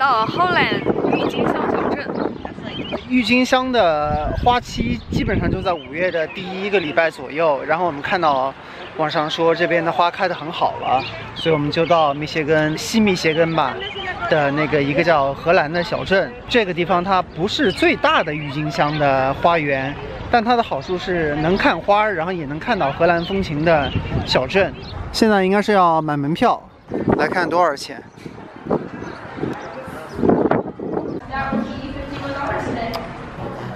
叫 Holland 郁金香小镇。郁金香的花期基本上就在五月的第一个礼拜左右，然后我们看到网上说这边的花开得很好了，所以我们就到密歇根西密歇根吧的那个一个叫荷兰的小镇。这个地方它不是最大的郁金香的花园，但它的好处是能看花，然后也能看到荷兰风情的小镇。现在应该是要买门票，来看多少钱。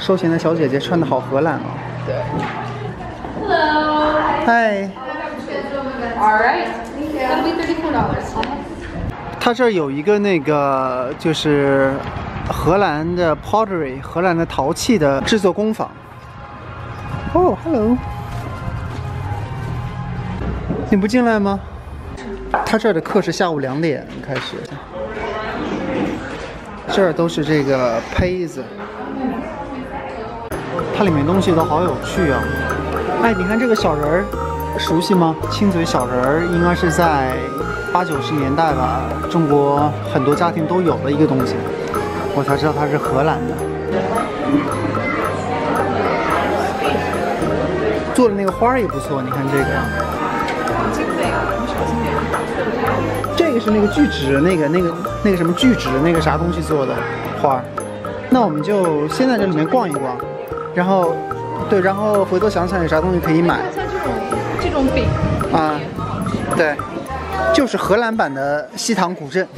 收钱的小姐姐穿的好荷兰哦。对。Hello. 嗨，All right. That'll. 它这儿有一个那个就是荷兰的 pottery，荷兰的陶器的制作工坊。哦，hello，你不进来吗？他这儿的课是下午两点开始。这儿都是这个胚子，它里面东西都好有趣啊！哎，你看这个小人儿，熟悉吗？亲嘴小人儿应该是在八九十年代吧，中国很多家庭都有的一个东西，我才知道它是荷兰的。做的那个花儿也不错，你看这个。这个是那个聚酯，那个那个那个什么聚酯，那个啥东西做的花儿。那我们就先在这里面逛一逛，然后，对，然后回头想想有啥东西可以买像这种这种饼，啊。对，就是荷兰版的西塘古镇。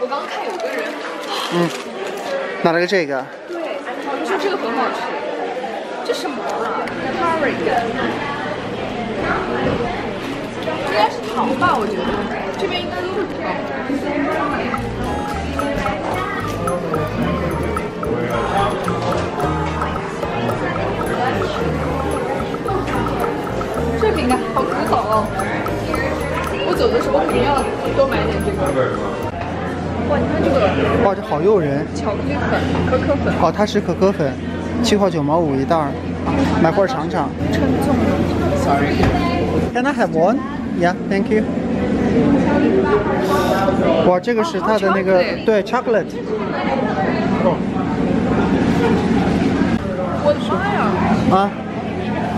我刚看有个人，嗯，拿了个这个，对，我说这个很好吃，这什么啊 c a r r 应该是糖吧，我觉得这边应该都是糖。好古早哦！我走的时候肯定要多买点这个。哇，你看这个哇，这好诱人。巧克力粉、可可粉，哦，它是可可粉，七块九毛五一袋儿，买块儿尝尝。称重。Sorry。Can I have one? Yeah, thank you. 哇，这个是它的那个、对 chocolate，我的妈呀，啊，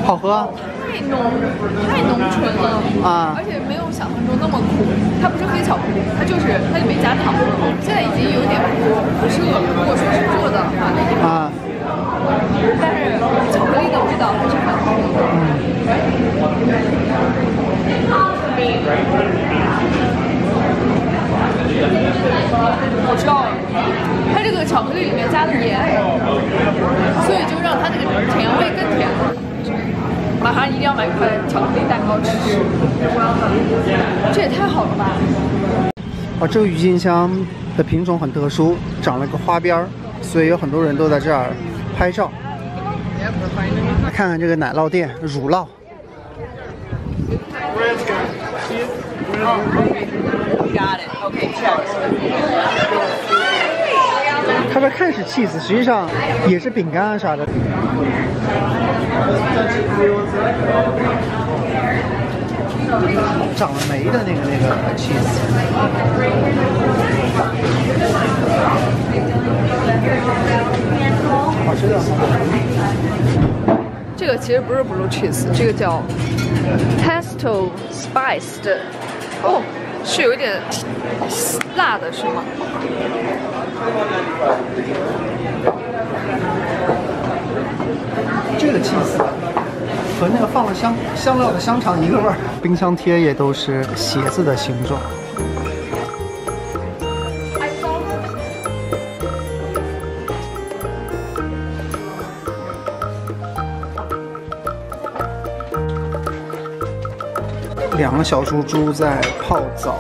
好喝啊太浓，太浓醇了啊而且没有想象中那么苦。它不是黑巧克力，它就是它里面加糖。现在已经有点不是热了，如果说是热的话，啊，但是巧克力的味道还是很好的。我知道了，它这个巧克力里面加了盐，所以就让它那个甜味。马上一定要买块巧克力蛋糕吃吃，这也太好了吧！啊，这个郁金香的品种很特殊，长了个花边儿，所以有很多人都在这儿拍照。来看看这个奶酪店，乳酪。它这看是 cheese，实际上也是饼干啊啥的。长了霉的那个那个 cheese。好吃的。这个其实不是 blue cheese，这个叫 pesto spiced。哦，是有一点辣的，是吗？这个 cheese 和那个放了香香料的香肠一个味儿。冰箱贴也都是鞋子的形状。两个小猪猪在泡澡，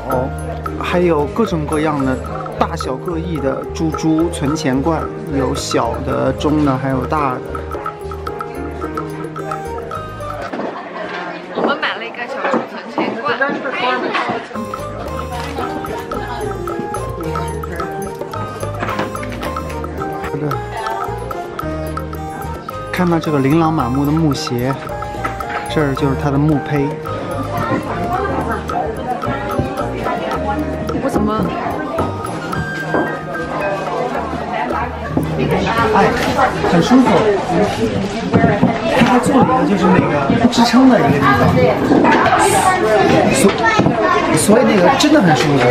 还有各种各样的大小各异的猪猪存钱罐，有小的、中的，还有大的。看到这个琳琅满目的木鞋，这儿就是它的木胚。我怎么？哎，很舒服。它还做了一个就是那个支撑的一个地方，所所以那个真的很舒服。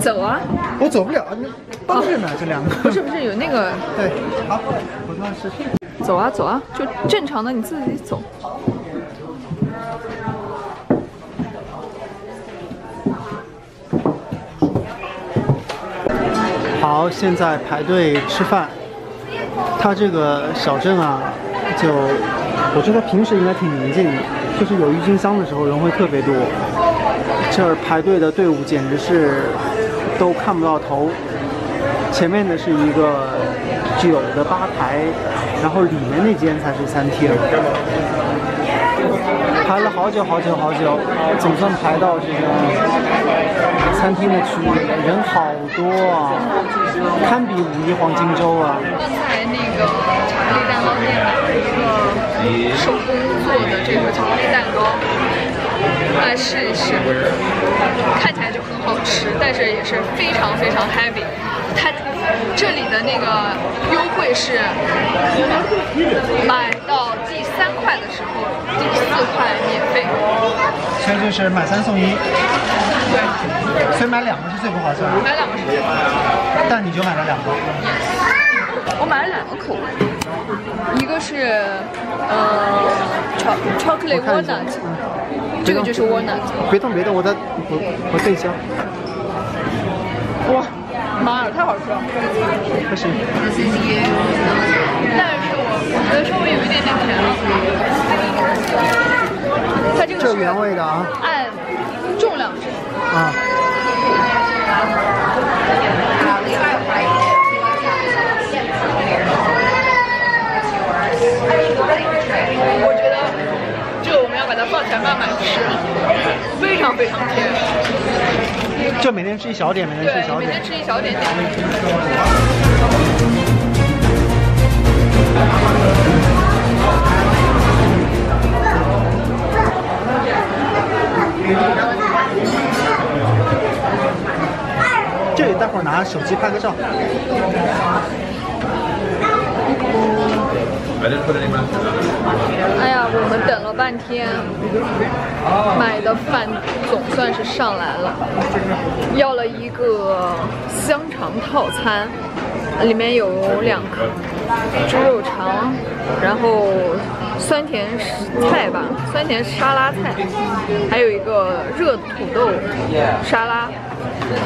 走啊！我走不了，抱着呢，这两个。不是不是，有那个对，好，我到十。走啊走啊，就正常的你自己走。好，现在排队吃饭。它这个小镇啊，就我觉得平时应该挺宁静的，就是有郁金香的时候人会特别多。这儿排队的队伍简直是都看不到头。前面的是一个酒的吧台，然后里面那间才是餐厅。排了好久好久好久，总算排到这个餐厅的区域，人好多啊，堪比五一黄金周啊。刚才那个巧克力蛋糕店买了一个手工做的这个巧克力蛋糕，来试一试，看起来就很好吃，但是也是非常非常 heavy。它这里的那个优惠是买到第三块的时候，第四块免费。所以就是买三送一，对，所以买两个是最不划算的。买两个是最划算。但你就买了两个。我买了两个口味，一个是呃巧 chocolate walnut，嗯这个就是 walnut。别动别动，我在我我对焦。哇，妈呀，太好吃了！不行，但是我我觉得稍微有一点点甜了。它这个是这原味的啊按重量制。啊！我觉得这个我们要把它放起来慢慢吃，非常非常甜。就每天吃一小点，每天吃一，小点每天。吃一小点点。这里待会儿拿手机拍个照。I didn't put any mustard on it. 哎呀，我们等了半天，买的饭总算是上来了，要了一个香肠套餐，里面有两颗猪肉肠，然后酸甜菜吧，酸甜沙拉菜，还有一个热土豆沙拉，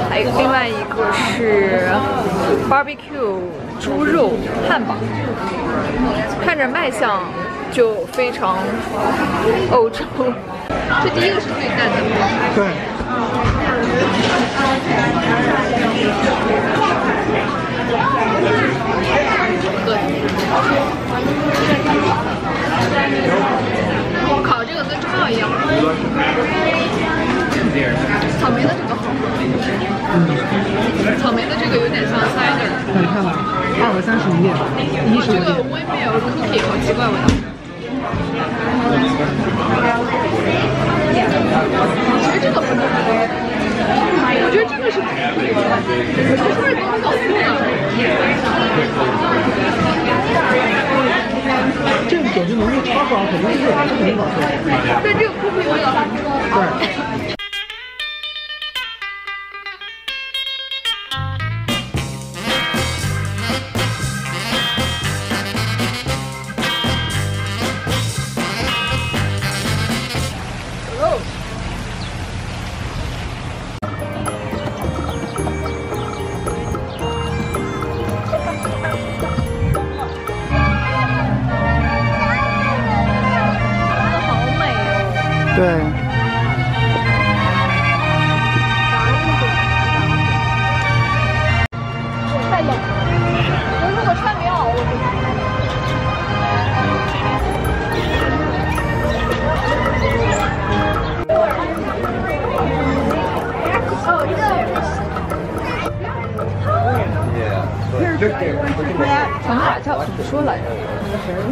还有另外一个是 barbecue 猪肉汉堡。看着卖相就非常欧洲。这第一个是最淡的，对，烤这个跟中药一样。草莓的这个好，草莓的这个有点像 cider，那你看吧，二百三十一，一十这个五点。微面有 cookie 好奇怪味道。其实这个我觉得这个是，我觉得是不是刚刚搞错了？这个酒精浓度超高，肯定是这肯定搞错了。但这个 cookie 味道。对。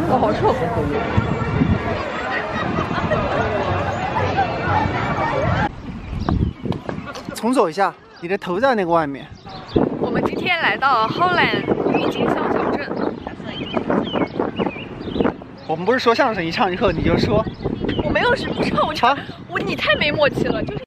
我好臭。重走一下，你的头在那个外面。我们今天来到 Holland 郁金香小镇。我们不是说相声一唱一和你就说，我没有是不唱，我唱我你太没默契了，就是